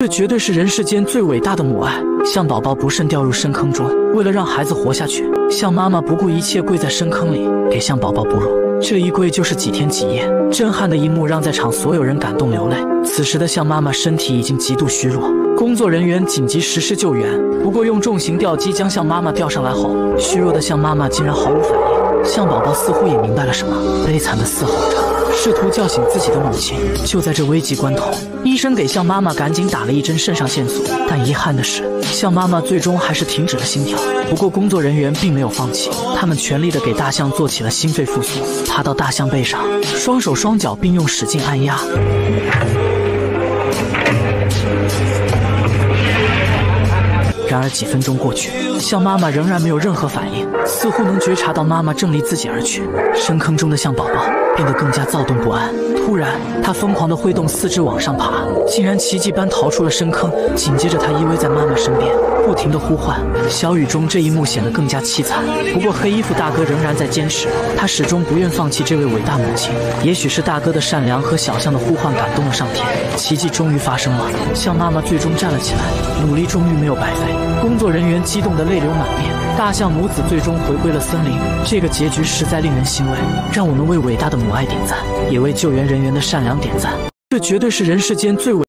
这绝对是人世间最伟大的母爱。象宝宝不慎掉入深坑中，为了让孩子活下去，象妈妈不顾一切跪在深坑里给象宝宝哺乳。这一跪就是几天几夜，震撼的一幕让在场所有人感动流泪。此时的象妈妈身体已经极度虚弱，工作人员紧急实施救援，不过用重型吊机将象妈妈吊上来后，虚弱的象妈妈竟然毫无反应。象宝宝似乎也明白了什么，悲惨的嘶吼着，试图叫醒自己的母亲。就在这危急关头，医生给象妈妈赶紧打了一针肾上腺素，但遗憾的是，象妈妈最终还是停止了心跳。不过工作人员并没有放弃，他们全力的给大象做起了心肺复苏，爬到大象背上，双手双脚并用使劲按压。然而几分钟过去，象妈妈仍然没有任何反应，似乎能觉察到妈妈正离自己而去。深坑中的象宝宝变得更加躁动不安。突然，他疯狂地挥动四肢往上爬，竟然奇迹般逃出了深坑。紧接着，他依偎在妈妈身边，不停地呼唤。小雨中，这一幕显得更加凄惨。不过，黑衣服大哥仍然在坚持，他始终不愿放弃这位伟大母亲。也许是大哥的善良和小象的呼唤感动了上天，奇迹终于发生了，象妈妈最终站了起来，努力终于没有白费。工作人员激动得泪流满面，大象母子最终回归了森林。这个结局实在令人欣慰，让我们为伟大的母爱点赞，也为救援人员的善良点赞。这绝对是人世间最伟。